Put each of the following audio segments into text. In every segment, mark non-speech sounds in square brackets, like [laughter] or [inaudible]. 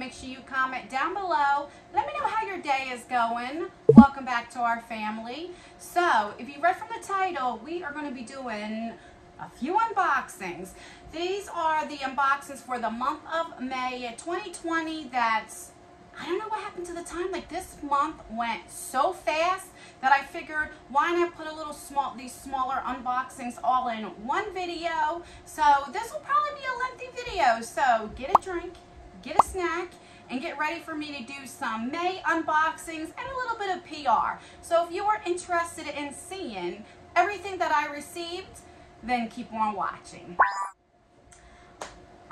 make sure you comment down below. Let me know how your day is going. Welcome back to our family. So, if you read from the title, we are going to be doing a few unboxings. These are the unboxings for the month of May 2020 that's I don't know what happened to the time. Like this month went so fast that I figured why not put a little small, these smaller unboxings all in one video. So this will probably be a lengthy video. So get a drink, get a snack, and get ready for me to do some May unboxings and a little bit of PR. So if you are interested in seeing everything that I received, then keep on watching.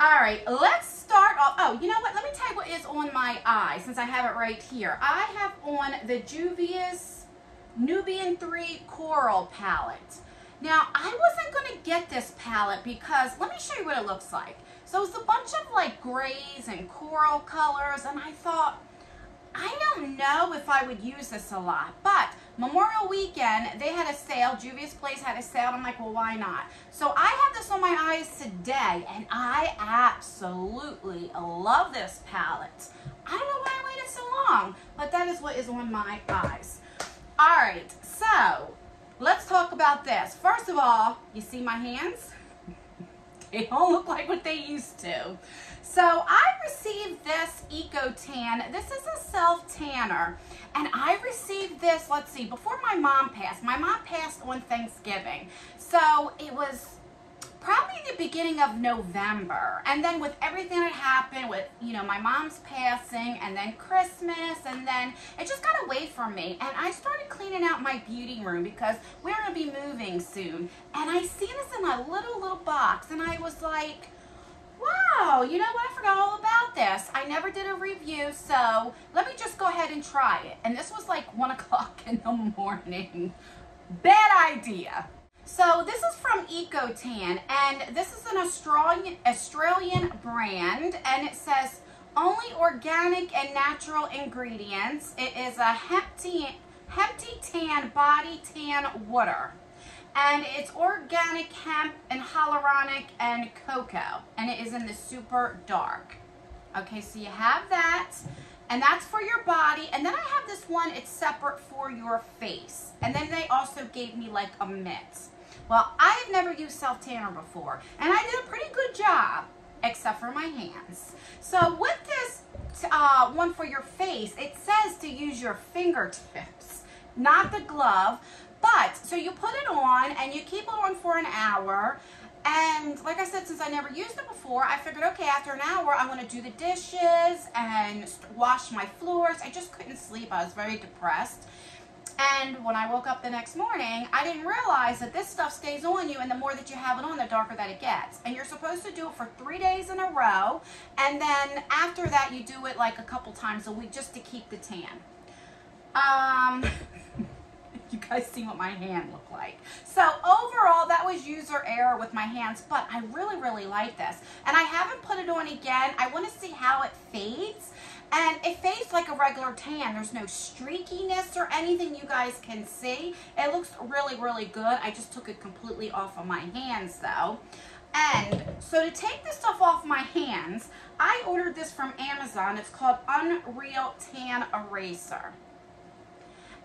All right, let's start off. Oh, you know what? Let me tell you what is on my eye since I have it right here. I have on the Juvia's Nubian 3 Coral palette. Now, I wasn't going to get this palette because, let me show you what it looks like. So it's a bunch of grays and coral colors, and I thought, I don't know if I would use this a lot, but Memorial Weekend, they had a sale. Juvia's Place had a sale. I'm like, well, why not? So I have this on my eyes today, and I absolutely love this palette. I don't know why I waited so long, but that is what is on my eyes. All right, so let's talk about this. First of all, you see my hands? [laughs] they don't look like what they used to. So I received this Eco Tan. This is a self tanner. And I received this, let's see, before my mom passed. My mom passed on Thanksgiving. So it was probably the beginning of November. And then with everything that happened with, you know, my mom's passing and then Christmas and then it just got away from me. And I started cleaning out my beauty room because we're going to be moving soon. And I see this in a little, little box and I was like, wow, you know what? I forgot all about this. I never did a review, so let me just go ahead and try it. And this was like 1 [laughs] o'clock in the morning. Bad idea. So this is from Ecotan, and this is an Australian, Australian brand, and it says only organic and natural ingredients. It is a Hepti, Hepti Tan Body Tan Water and it's organic hemp and hyaluronic and cocoa. And it is in the super dark. Okay so you have that. And that's for your body. And then I have this one it's separate for your face. And then they also gave me like a mitt well I've never used self tanner before. And I did a pretty good job except for my hands. So with this uh, one for your face it says to use your fingertips not the glove but, so you put it on and you keep it on for an hour. And like I said, since I never used it before, I figured, okay, after an hour, I'm going to do the dishes and wash my floors. I just couldn't sleep. I was very depressed. And when I woke up the next morning, I didn't realize that this stuff stays on you, and the more that you have it on, the darker that it gets. And you're supposed to do it for three days in a row, and then after that, you do it like a couple times a week just to keep the tan. Um, you guys see what my hand looked like. So overall, that was user error with my hands, but I really, really like this. And I haven't put it on again. I want to see how it fades. And it fades like a regular tan. There's no streakiness or anything you guys can see. It looks really, really good. I just took it completely off of my hands though. And so to take this stuff off my hands, I ordered this from Amazon. It's called Unreal Tan Eraser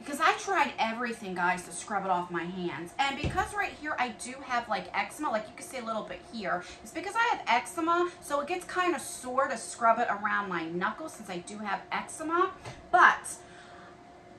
because I tried everything, guys, to scrub it off my hands. And because right here I do have like eczema, like you can see a little bit here, it's because I have eczema, so it gets kind of sore to scrub it around my knuckles since I do have eczema. But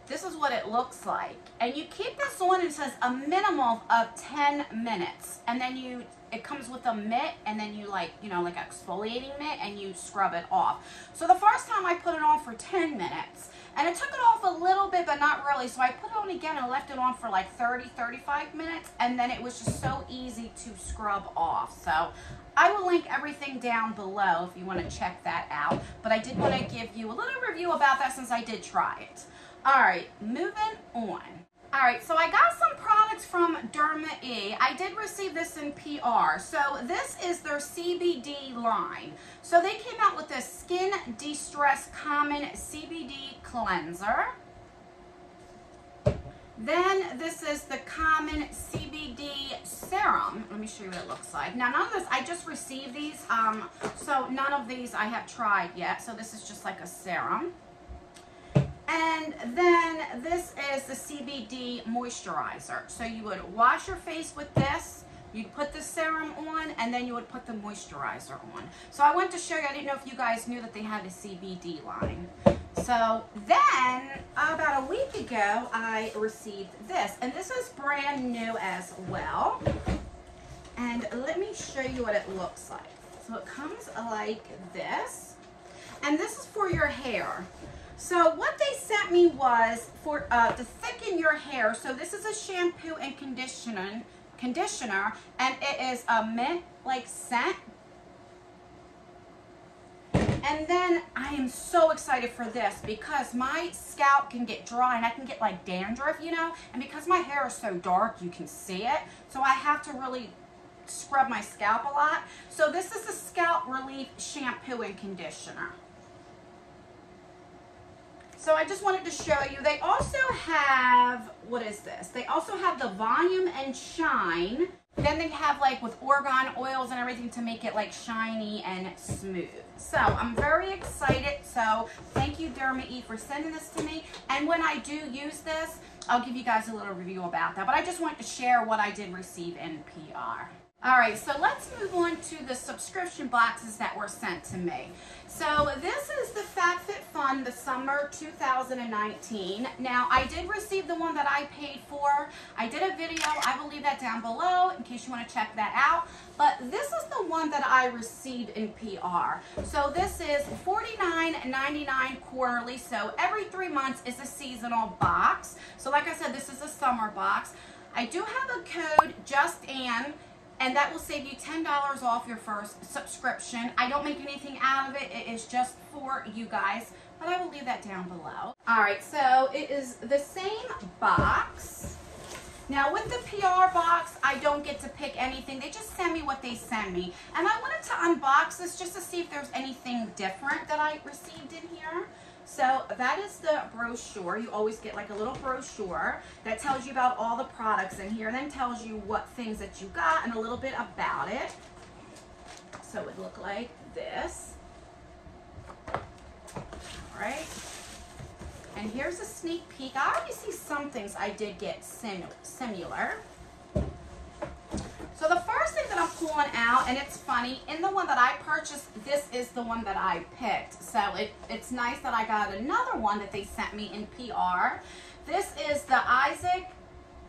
this is what it looks like. And you keep this on, it says a minimum of 10 minutes. And then you, it comes with a mitt and then you like, you know, like exfoliating mitt and you scrub it off. So the first time I put it on for 10 minutes, and it took it off a little bit, but not really. So I put it on again and left it on for like 30, 35 minutes. And then it was just so easy to scrub off. So I will link everything down below if you want to check that out. But I did want to give you a little review about that since I did try it. All right, moving on. All right, so I got some products from Derma E. I did receive this in PR. So this is their CBD line. So they came out with a Skin De-Stress Calming CBD Cleanser. Then this is the Calming CBD Serum. serum. Let me show you what it looks like. Now, none of this, I just received these, um, so none of these I have tried yet. So this is just like a serum. And then this is the CBD moisturizer. So you would wash your face with this. You'd put the serum on and then you would put the moisturizer on. So I wanted to show you, I didn't know if you guys knew that they had a CBD line. So then, about a week ago, I received this. And this is brand new as well. And let me show you what it looks like. So it comes like this. And this is for your hair. So what they sent me was for uh, to thicken your hair. So this is a shampoo and conditioner, conditioner, and it is a mint like scent. And then I am so excited for this because my scalp can get dry and I can get like dandruff, you know, and because my hair is so dark, you can see it. So I have to really scrub my scalp a lot. So this is the Scalp Relief Shampoo and Conditioner. So I just wanted to show you. They also have, what is this? They also have the Volume and Shine. Then they have like with argan oils and everything to make it like shiny and smooth. So I'm very excited. So thank you Derma E for sending this to me. And when I do use this, I'll give you guys a little review about that. But I just wanted to share what I did receive in PR. All right, so let's move on to the subscription boxes that were sent to me. So this is the FabFitFun, the summer 2019. Now, I did receive the one that I paid for. I did a video, I will leave that down below in case you want to check that out. But this is the one that I received in PR. So this is $49.99 quarterly. So every three months is a seasonal box. So like I said, this is a summer box. I do have a code, Just Anne, and that will save you $10 off your first subscription. I don't make anything out of it. It is just for you guys, but I will leave that down below. All right, so it is the same box. Now with the PR box, I don't get to pick anything. They just send me what they send me. And I wanted to unbox this just to see if there's anything different that I received in here. So that is the brochure. You always get like a little brochure that tells you about all the products in here, and then tells you what things that you got and a little bit about it. So it would look like this. All right. And here's a sneak peek. I already see some things I did get sim similar. Pulling out, and it's funny, in the one that I purchased, this is the one that I picked. So it, it's nice that I got another one that they sent me in PR. This is the Isaac,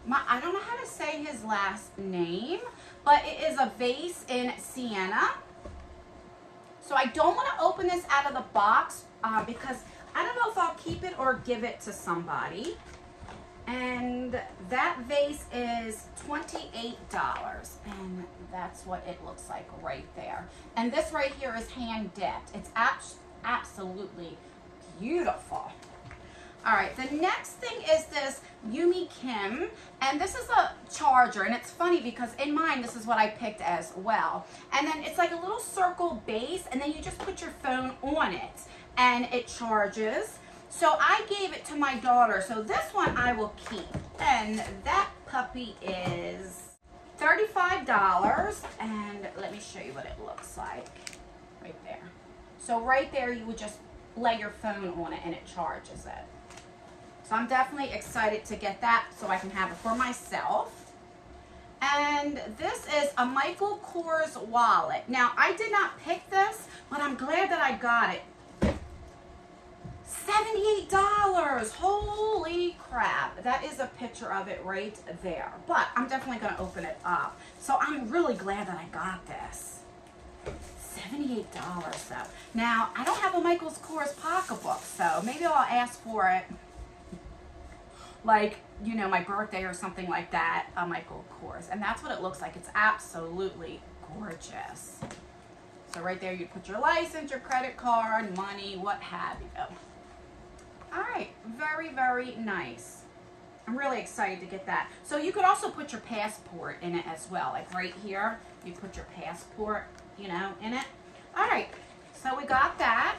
my, I don't know how to say his last name, but it is a vase in sienna. So I don't want to open this out of the box uh, because I don't know if I'll keep it or give it to somebody. And that vase is $28. And that's what it looks like right there. And this right here is hand dipped. It's abs absolutely beautiful. All right, the next thing is this Yumi Kim, and this is a charger, and it's funny because in mine, this is what I picked as well. And then it's like a little circle base, and then you just put your phone on it, and it charges. So I gave it to my daughter. So this one I will keep. And that puppy is $35. And let me show you what it looks like right there. So right there, you would just lay your phone on it and it charges it. So I'm definitely excited to get that so I can have it for myself. And this is a Michael Kors wallet. Now, I did not pick this, but I'm glad that I got it $78. Holy crap. That is a picture of it right there. But I'm definitely going to open it up. So I'm really glad that I got this. $78 though. Now, I don't have a Michael's Kors pocketbook, so maybe I'll ask for it like, you know, my birthday or something like that, a Michael Kors. And that's what it looks like. It's absolutely gorgeous. So right there, you put your license, your credit card, money, what have you. All right, very, very nice. I'm really excited to get that. So you could also put your passport in it as well. Like right here, you put your passport, you know, in it. All right, so we got that.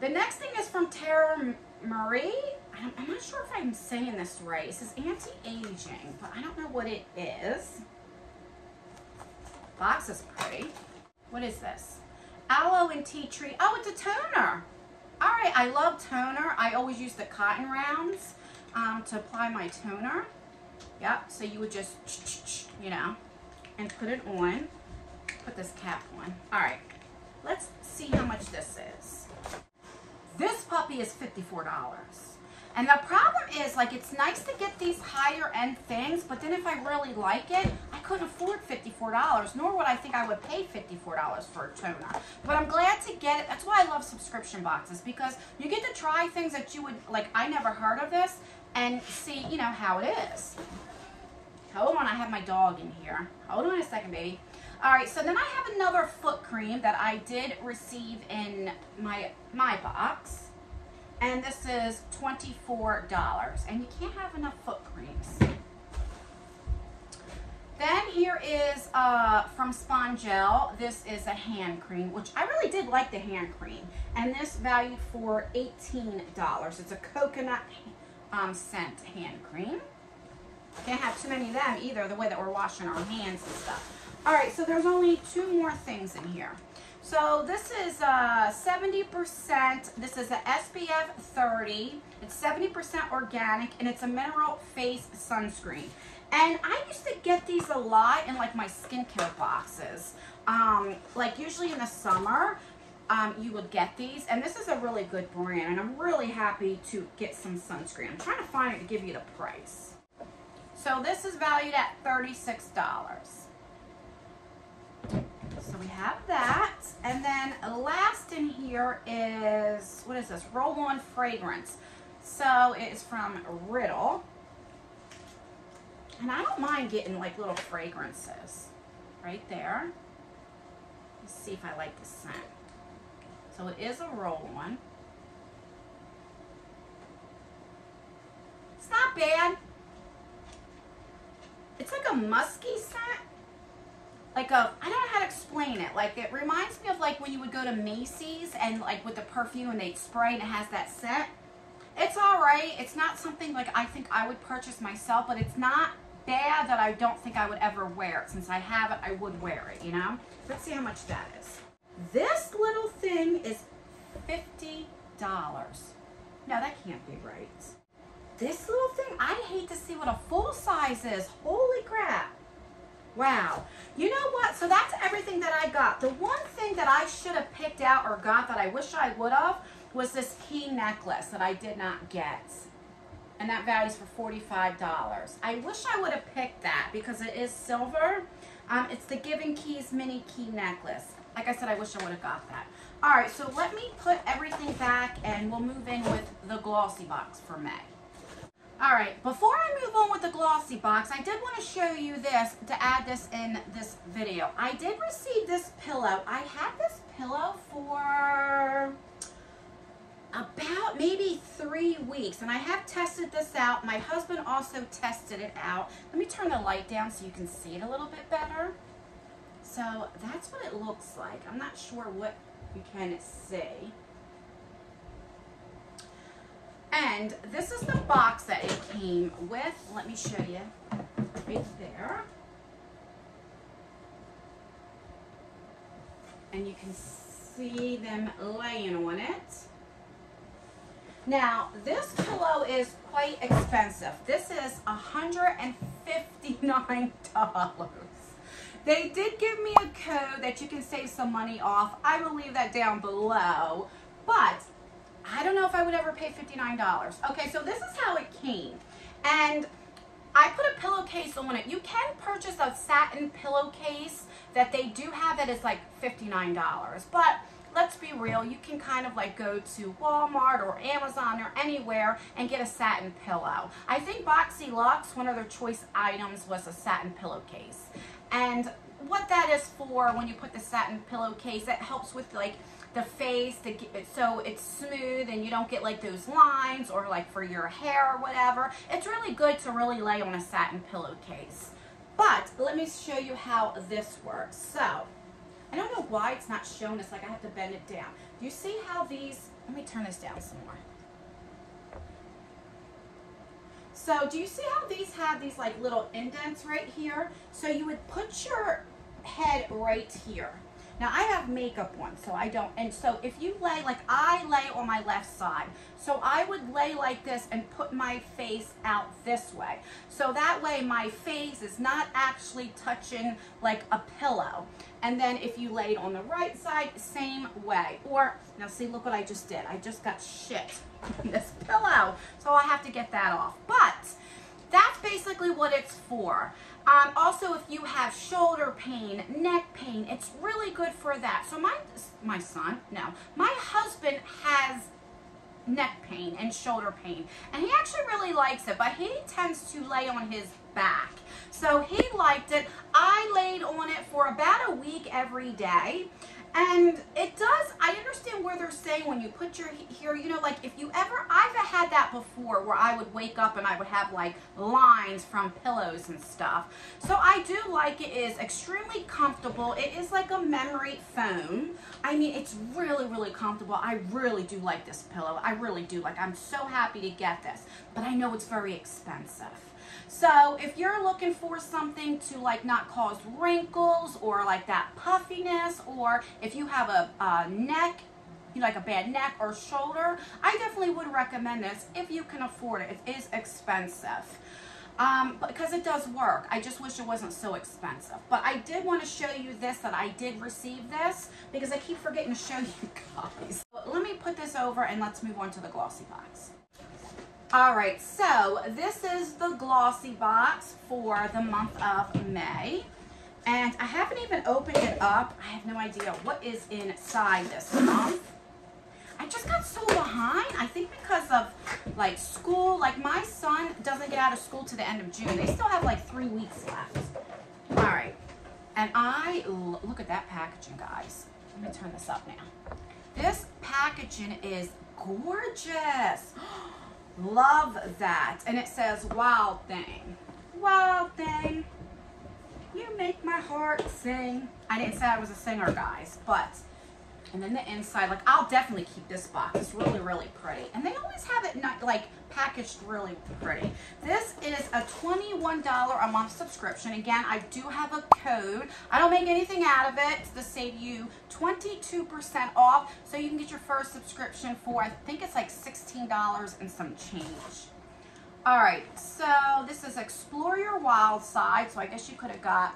The next thing is from Tara Marie, I'm, not sure if I'm saying this right. It says anti-aging, but I don't know what it is. Box is pretty. What is this? Aloe and tea tree. Oh, it's a toner. All right, I love toner. I always use the cotton rounds um, to apply my toner. Yep, so you would just, you know, and put it on. Put this cap on. All right, let's see how much this is. This puppy is $54. And the problem is, like, it's nice to get these higher end things, but then if I really like it, I couldn't afford $54, nor would I think I would pay $54 for a toner. But I'm glad to get it. That's why I love subscription boxes, because you get to try things that you would, like, I never heard of this, and see, you know, how it is. Hold on, I have my dog in here. Hold on a second, baby. All right, so then I have another foot cream that I did receive in my, my box and this is $24 and you can't have enough foot creams. Then here is uh, from Spongel. This is a hand cream, which I really did like the hand cream. And this valued for $18. It's a coconut um, scent hand cream. Can't have too many of them either, the way that we're washing our hands and stuff. All right, so there's only two more things in here. So this is uh, 70%, this is a SPF 30, it's 70% organic, and it's a mineral face sunscreen. And I used to get these a lot in like my skincare boxes. Um, like usually in the summer, um, you would get these. And this is a really good brand, and I'm really happy to get some sunscreen. I'm trying to find it to give you the price. So this is valued at $36. So we have that. And then last in here is, what is this? Roll-on fragrance. So it is from Riddle. And I don't mind getting like little fragrances right there. Let's see if I like the scent. So it is a roll-on. It's not bad. It's like a musky scent like a I don't know how to explain it. Like it reminds me of like when you would go to Macy's and like with the perfume and they'd spray and it has that scent. It's all right. It's not something like I think I would purchase myself, but it's not bad that I don't think I would ever wear it. Since I have it, I would wear it, you know? Let's see how much that is. This little thing is $50. No, that can't be right. This little thing, I'd hate to see what a full size is. Holy crap. Wow. You know what? So that's everything that I got. The one thing that I should have picked out or got that I wish I would have was this key necklace that I did not get. And that values for $45. I wish I would have picked that because it is silver. Um, it's the Giving Keys mini key necklace. Like I said, I wish I would have got that. All right, so let me put everything back and we'll move in with the glossy box for May. All right, before I move on with the glossy box, I did want to show you this, to add this in this video. I did receive this pillow. I had this pillow for about maybe three weeks, and I have tested this out. My husband also tested it out. Let me turn the light down so you can see it a little bit better. So that's what it looks like. I'm not sure what you can see. And this is the box that it came with. Let me show you right there. And you can see them laying on it. Now, this pillow is quite expensive. This is $159. They did give me a code that you can save some money off. I will leave that down below. But I don't know if I would ever pay $59. Okay, so this is how it came. And I put a pillowcase on it. You can purchase a satin pillowcase that they do have that is like $59. But let's be real, you can kind of like go to Walmart or Amazon or anywhere and get a satin pillow. I think BoxyLuxe, one of their choice items was a satin pillowcase. And what that is for when you put the satin pillowcase, it helps with like the face the, so it's smooth and you don't get like those lines or like for your hair or whatever. It's really good to really lay on a satin pillowcase. But let me show you how this works. So, I don't know why it's not showing. It's like I have to bend it down. Do you see how these, let me turn this down some more. So do you see how these have these like little indents right here? So you would put your head right here. Now I have makeup on, so I don't, and so if you lay, like I lay on my left side, so I would lay like this and put my face out this way. So that way my face is not actually touching like a pillow. And then if you laid on the right side, same way. Or, now see, look what I just did. I just got shit on this pillow. So I have to get that off. But that's basically what it's for. Um, also, if you have shoulder pain, neck pain, it's really good for that. So my, my son, no, my husband has neck pain and shoulder pain. And he actually really likes it, but he tends to lay on his back. So he liked it. I laid on it for about a week every day. And it does, I understand where they're saying when you put your here, you know, like if you ever, I've had that before where I would wake up and I would have like lines from pillows and stuff. So I do like it is extremely comfortable. It is like a memory foam. I mean, it's really, really comfortable. I really do like this pillow. I really do like, I'm so happy to get this, but I know it's very expensive. So if you're looking for something to like not cause wrinkles or like that puffiness, or if you have a, a neck, you like a bad neck or shoulder, I definitely would recommend this if you can afford it. It is expensive. Um, because it does work. I just wish it wasn't so expensive. But I did want to show you this, that I did receive this, because I keep forgetting to show [laughs] you guys. Let me put this over and let's move on to the glossy box. All right, so this is the glossy box for the month of May. And I haven't even opened it up. I have no idea what is inside this month. I just got so behind. I think because of like school, like my son doesn't get out of school to the end of June. They still have like three weeks left. All right. And I, look at that packaging, guys. Let me turn this up now. This packaging is gorgeous. [gasps] Oh, Love that. And it says, wild thing. Wild thing. You make my heart sing. I didn't say I was a singer, guys, but and then the inside, like I'll definitely keep this box. It's really, really pretty. And they always have it not like packaged really pretty. This is a $21 a month subscription. Again, I do have a code. I don't make anything out of it to save you 22% off. So you can get your first subscription for, I think it's like $16 and some change. All right, so this is Explore Your Wild Side. So I guess you could have got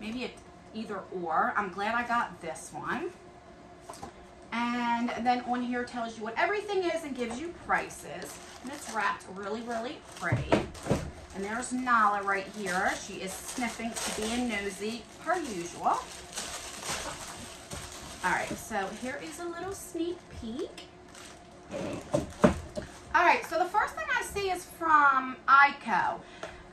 maybe a either or. I'm glad I got this one. And then on here tells you what everything is and gives you prices. And it's wrapped really, really pretty. And there's Nala right here. She is sniffing, being nosy, per usual. All right, so here is a little sneak peek. All right, so the first thing I see is from Eyeko.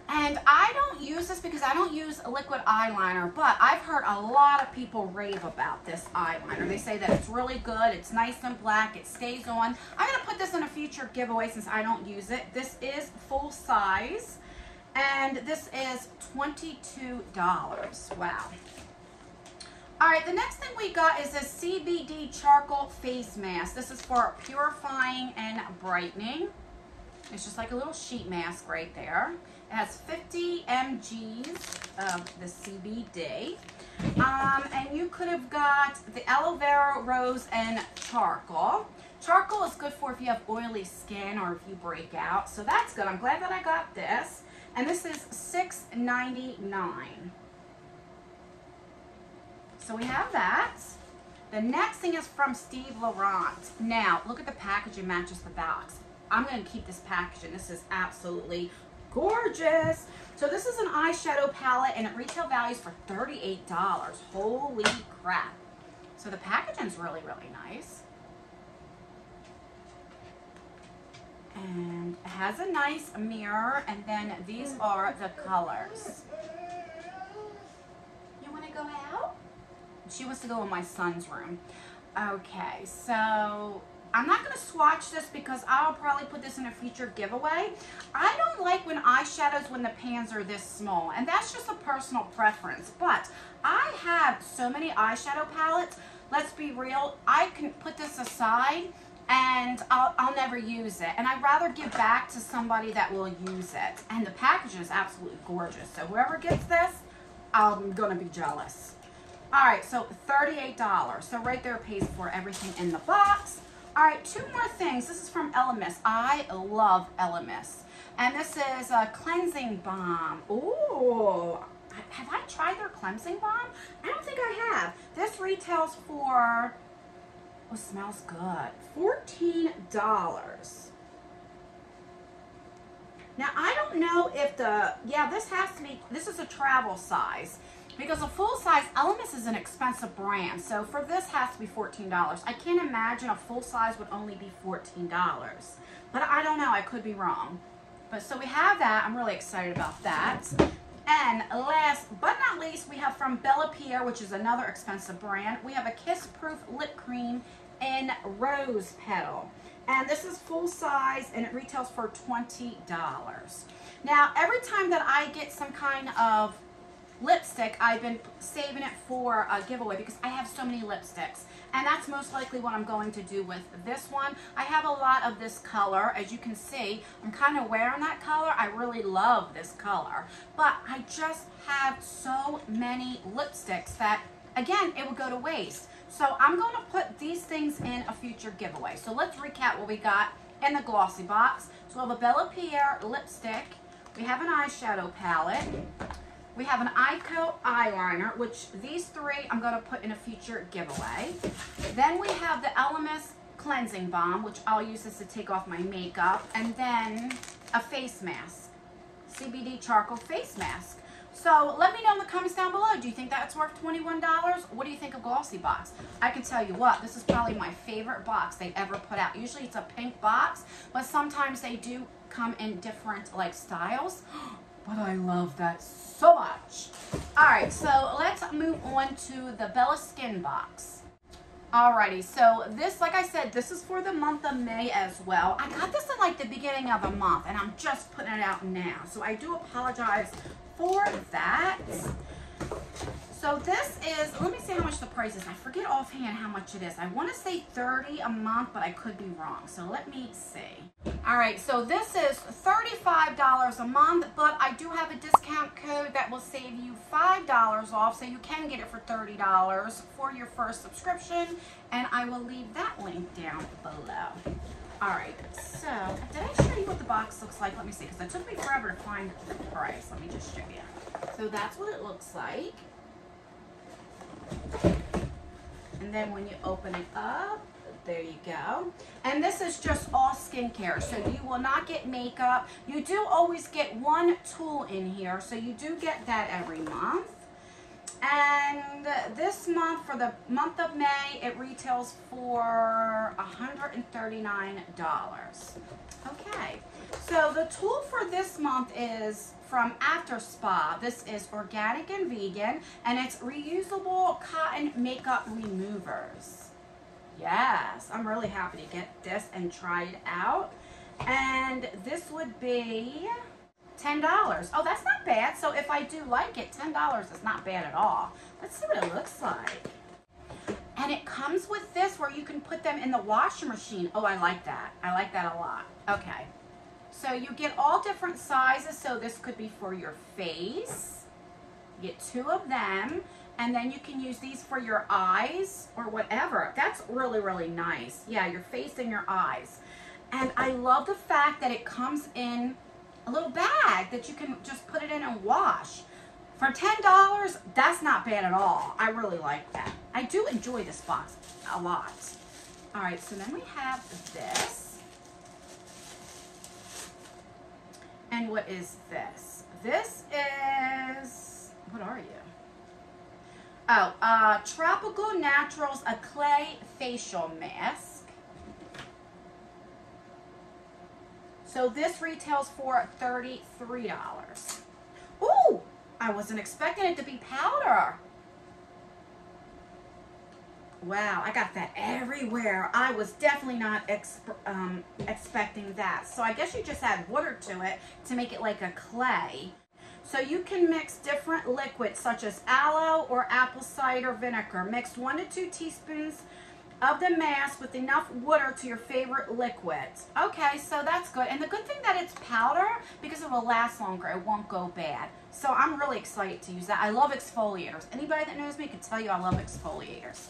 And I don't use this because I don't use a liquid eyeliner, but I've heard a lot of people rave about this eyeliner. They say that it's really good, it's nice and black, it stays on. I'm to put this in a future giveaway since I don't use it. This is full size, and this is $22. Wow. All right, the next thing we got is a CBD charcoal face mask. This is for purifying and brightening. It's just like a little sheet mask right there. It has 50 mg's of the CBD. Um, and you could have got the aloe vera, rose, and charcoal. Charcoal is good for if you have oily skin or if you break out. So that's good. I'm glad that I got this. And this is $6.99. So we have that. The next thing is from Steve Laurent. Now, look at the packaging matches the box. I'm going to keep this packaging. This is absolutely gorgeous. So this is an eyeshadow palette and it retail values for $38. Holy crap. So the packaging's really, really nice. And it has a nice mirror and then these are the colors. You want to go out? She wants to go in my son's room. Okay, so I'm not going to swatch this because I'll probably put this in a future giveaway. I don't like when eyeshadows when the pans are this small, and that's just a personal preference. But I have so many eyeshadow palettes. Let's be real. I can put this aside and I'll, I'll never use it. And I'd rather give back to somebody that will use it. And the package is absolutely gorgeous. So whoever gets this, I'm going to be jealous. All right, so $38. So right there pays for everything in the box. All right, two more things. This is from Elemis. I love Elemis. And this is a cleansing balm. Ooh, have I tried their cleansing balm? I don't think I have. This retails for, oh, smells good, $14. Now, I don't know if the, yeah, this has to be, this is a travel size. Because a full size, Elemis is an expensive brand. So for this has to be $14. I can't imagine a full size would only be $14. But I don't know, I could be wrong. But so we have that. I'm really excited about that. And last but not least, we have from Bella Pierre, which is another expensive brand. We have a Kiss Proof Lip Cream in Rose Petal. And this is full size and it retails for $20. Now, every time that I get some kind of lipstick, I've been saving it for a giveaway because I have so many lipsticks. And that's most likely what I'm going to do with this one. I have a lot of this color. As you can see, I'm kind of wearing that color. I really love this color. But I just have so many lipsticks that, again, it would go to waste. So I'm going to put these things in a future giveaway. So let's recap what we got in the glossy box. So we have a Bella Pierre lipstick. We have an eyeshadow palette. We have an Eyeko eyeliner, which these three I'm to put in a future giveaway. Then we have the Elemis cleansing balm, which I'll use this to take off my makeup. And then a face mask, CBD charcoal face mask. So let me know in the comments down below. Do you think that's worth $21? What do you think of Glossy Box? I can tell you what, this is probably my favorite box they ever put out. Usually it's a pink box, but sometimes they do come in different like styles. But I love that so much. All right, so let's move on to the Bella Skin box. Alrighty, so this, like I said, this is for the month of May as well. I got this in like the beginning of a month and I'm just putting it out now. So I do apologize for that. So this is, let me see how much the price is. I forget offhand how much it is. I want to say 30 a month, but I could be wrong. So let me see. All right, so this is $35 a month, but I do have a discount code that will save you $5 off, so you can get it for $30 for your first subscription, and I will leave that link down below. All right, so did I show you what the box looks like? Let me see, because it took me forever to find the price. Let me just show you. So that's what it looks like. And then when you open it up, there you go. And this is just all skincare, so you will not get makeup. You do always get one tool in here, so you do get that every month. And this month, for the month of May, it retails for $139. Okay, so the tool for this month is from After Spa. This is organic and vegan, and it's reusable cotton makeup removers. Yes, I'm really happy to get this and try it out. And this would be $10. Oh, that's not bad. So if I do like it, $10 is not bad at all. Let's see what it looks like. And it comes with this where you can put them in the washing machine. Oh, I like that. I like that a lot. Okay. So you get all different sizes. So this could be for your face. You get two of them. And then you can use these for your eyes or whatever. That's really, really nice. Yeah, your face and your eyes. And I love the fact that it comes in a little bag that you can just put it in and wash. For $10, that's not bad at all. I really like that. I do enjoy this box a lot. All right, so then we have this. And what is this? This is, what are you? Oh, uh, Tropical Naturals, a clay facial mask. So this retails for $33. Ooh, I wasn't expecting it to be powder. Wow, I got that everywhere. I was definitely not um, expecting that. So I guess you just add water to it to make it like a clay. So you can mix different liquids such as aloe or apple cider vinegar. Mix one to two teaspoons of the mask with enough water to your favorite liquid. Okay, so that's good. And the good thing that it's powder, because it will last longer, it won't go bad. So I'm really excited to use that. I love exfoliators. Anybody that knows me can tell you I love exfoliators.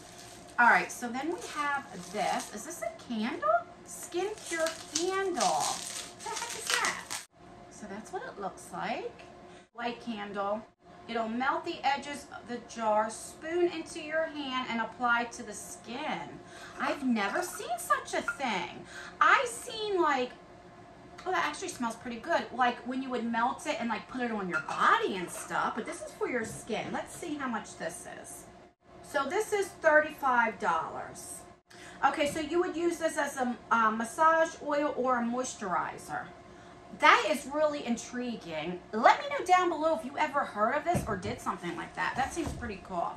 All right, so then we have this. Is this a candle? Skin Cure candle. What the heck is that? So that's what it looks like. Light candle. It'll melt the edges of the jar, spoon into your hand, and apply to the skin. I've never seen such a thing. I've seen like, oh, that actually smells pretty good. Like when you would melt it and like put it on your body and stuff, but this is for your skin. Let's see how much this is. So this is $35. Okay, so you would use this as a uh, massage oil or a moisturizer that is really intriguing. Let me know down below if you ever heard of this or did something like that. That seems pretty cool.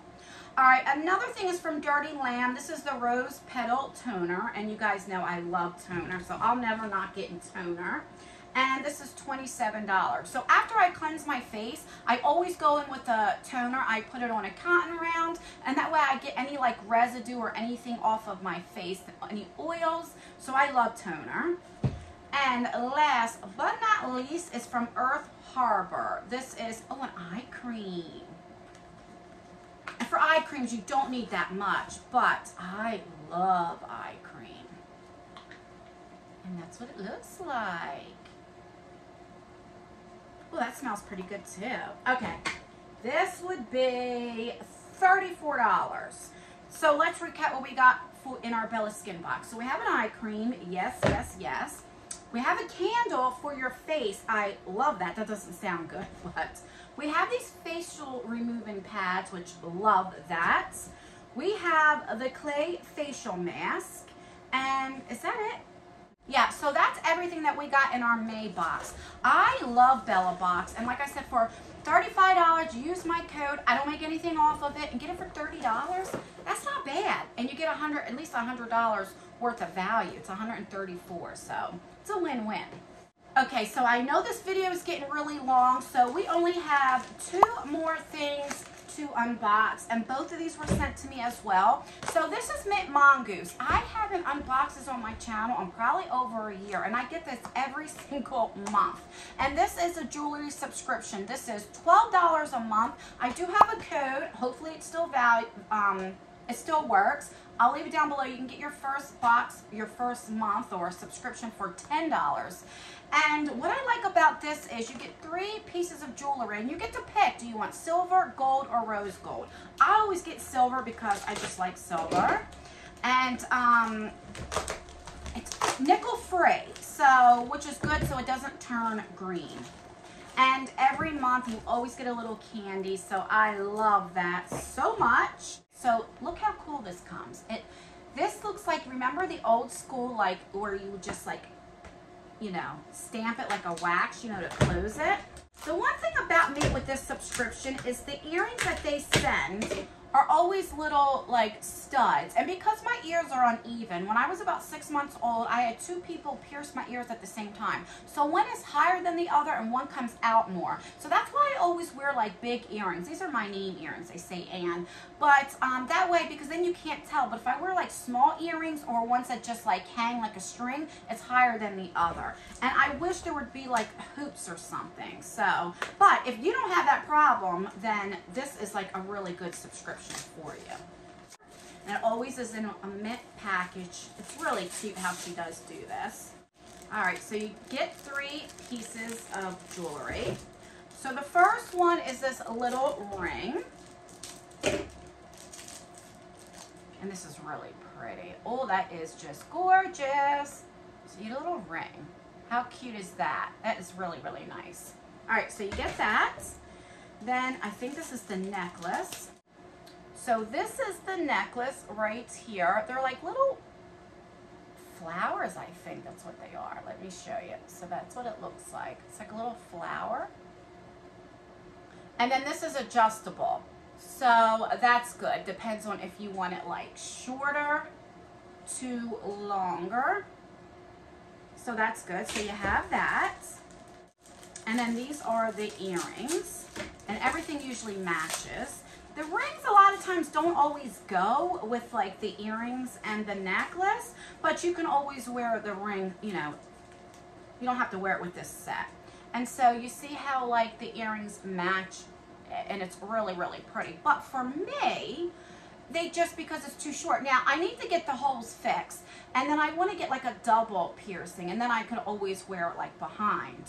All right, another thing is from Dirty Lamb. This is the Rose Petal Toner, and you guys know I love toner, so I'll never not get in toner. And this is $27. So after I cleanse my face, I always go in with a toner. I put it on a cotton round, and that way I get any like residue or anything off of my face, any oils. So I love toner. And last but not least is from Earth Harbor. This is, oh, an eye cream. And for eye creams, you don't need that much, but I love eye cream. And that's what it looks like. Well, that smells pretty good too. Okay, this would be $34. So let's recap what we got in our Bella Skin box. So we have an eye cream, yes, yes, yes. We have a candle for your face. I love that. That doesn't sound good, [laughs] but we have these facial removing pads, which love that. We have the clay facial mask, and is that it? Yeah, so that's everything that we got in our May box. I love Bella Box, and like I said, for $35, use my code. I don't make anything off of it, and get it for $30. That's not bad, and you get 100 at least $100 worth of value. It's 134 so it's a win-win. Okay, so I know this video is getting really long, so we only have two more things to unbox, and both of these were sent to me as well. So this is Mint Mongoose. I haven't unboxed this on my channel in probably over a year, and I get this every [laughs] single month. And this is a jewelry subscription. This is $12 a month. I do have a code. Hopefully it still value, um, it still works. I'll leave it down below. You can get your first box, your first month or subscription for $10. And what I like about this is you get three pieces of jewelry and you get to pick. Do you want silver, gold, or rose gold? I always get silver because I just like silver. And um, it's nickel free, so which is good so it doesn't turn green. And every month you always get a little candy, so I love that so much. So look how cool this comes. It This looks like, remember the old school, like, where you just like, you know, stamp it like a wax, you know, to close it? The one thing about me with this subscription is the earrings that they send are always little like studs. And because my ears are uneven, when I was about six months old, I had two people pierce my ears at the same time. So one is higher than the other and one comes out more. So that's why I always wear like big earrings. These are my name earrings, they say Anne. But um, that way, because then you can't tell. But if I wear like small earrings or ones that just like hang like a string, it's higher than the other. And I wish there would be like hoops or something. So, but if you don't have that problem, then this is like a really good subscription for you. And it always is in a mint package. It's really cute how she does do this. All right, so you get three pieces of jewelry. So the first one is this little ring. And this is really pretty. Oh, that is just gorgeous. So you get a little ring. How cute is that? That is really, really nice. All right, so you get that. Then I think this is the necklace. So this is the necklace right here. They're like little flowers, I think that's what they are. Let me show you. So that's what it looks like. It's like a little flower. And then this is adjustable. So that's good. Depends on if you want it like shorter to longer. So that's good. So you have that. And then these are the earrings. And everything usually matches. The rings a lot of times don't always go with like the earrings and the necklace, but you can always wear the ring, you know, you don't have to wear it with this set. And so you see how like the earrings match and it's really, really pretty. But for me, they just because it's too short. Now I need to get the holes fixed and then I want to get like a double piercing and then I can always wear it like behind.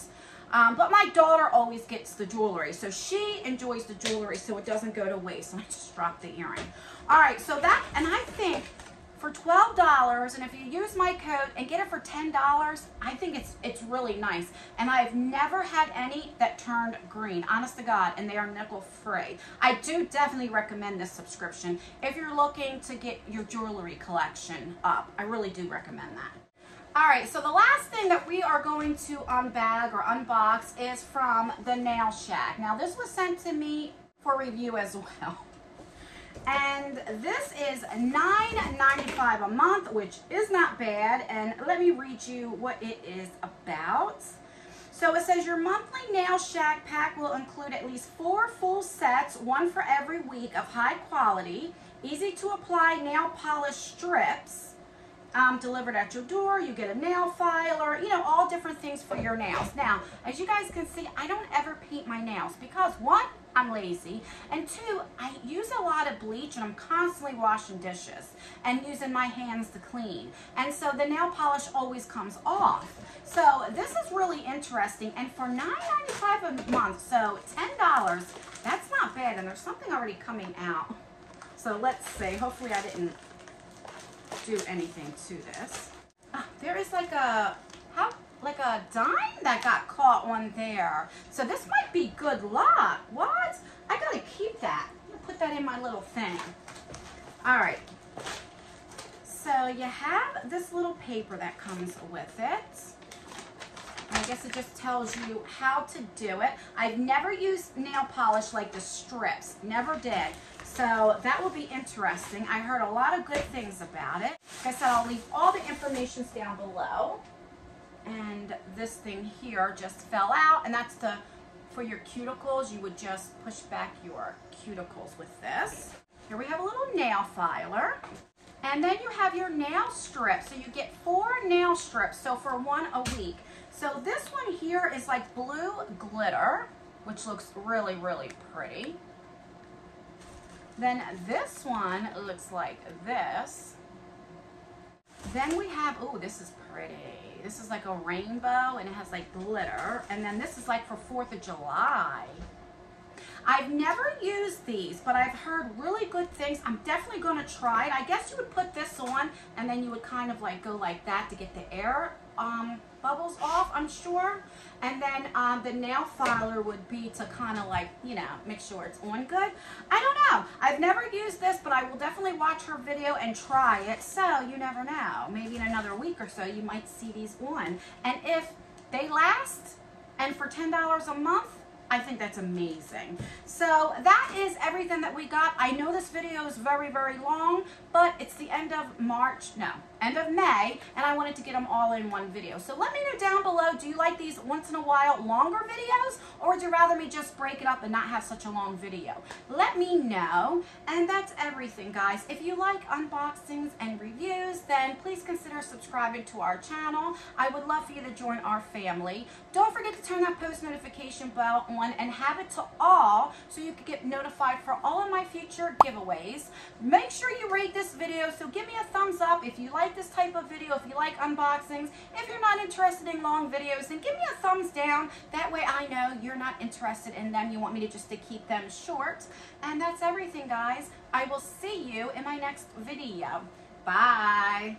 Um, but my daughter always gets the jewelry. So she enjoys the jewelry so it doesn't go to waste. [laughs] I just dropped the earring. All right, so that, and I think for $12 and if you use my code and get it for $10 I think it's it's really nice and I've never had any that turned green honest to God and they are nickel free I do definitely recommend this subscription if you're looking to get your jewelry collection up I really do recommend that all right, so the last thing that we are going to unbag or unbox is from the Nail Shack. Now, this was sent to me for review as well. And this is $9.95 a month, which is not bad. And let me read you what it is about. So it says your monthly Nail Shack pack will include at least four full sets, one for every week of high quality, easy to apply nail polish strips, um, delivered at your door. You get a nail file or, you know, all different things for your nails. Now, as you guys can see, I don't ever paint my nails because one, I'm lazy, and two, I use a lot of bleach and I'm constantly washing dishes and using my hands to clean. And so the nail polish always comes off. So this is really interesting. And for $9.95 a month, so $10, that's not bad. And there's something already coming out. So let's see. Hopefully I didn't do anything to this. Ah, there is like a, how, like a dime that got caught on there. So this might be good luck. What? I gotta keep that. put that in my little thing. All right. So you have this little paper that comes with it. I guess it just tells you how to do it. I've never used nail polish like the strips. Never did. So that will be interesting. I heard a lot of good things about it. Like I said, I'll leave all the information down below. And this thing here just fell out. And that's the, for your cuticles, you would just push back your cuticles with this. Here we have a little nail filer. And then you have your nail strips. So you get four nail strips, so for one a week. So this one here is like blue glitter, which looks really, really pretty. Then this one looks like this. Then we have, oh, this is pretty. This is like a rainbow and it has like glitter. And then this is like for 4th of July. I've never used these, but I've heard really good things. I'm definitely going to try it. I guess you would put this on and then you would kind of like go like that to get the air um, bubbles off, I'm sure. And then um, the nail filer would be to kind of like, you know, make sure it's on good. I don't know. I've never used this, but I will definitely watch her video and try it. So you never know. Maybe in another week or so, you might see these on. And if they last, and for $10 a month, I think that's amazing. So that is everything that we got. I know this video is very, very long, but it's the end of March, no, end of May, and I wanted to get them all in one video. So let me know down below, do you like these once in a while longer videos, or would you rather me just break it up and not have such a long video? Let me know, and that's everything, guys. If you like unboxings and reviews, then please consider subscribing to our channel. I would love for you to join our family. Don't forget to turn that post notification bell on and have it to all so you can get notified for all of my future giveaways. Make sure you rate this video, so give me a thumbs up if you like this type of video, if you like unboxings. If you're not interested in long videos, then give me a thumbs down. That way I know you're not interested in them. You want me to just to keep them short. And that's everything, guys. I will see you in my next video. Bye.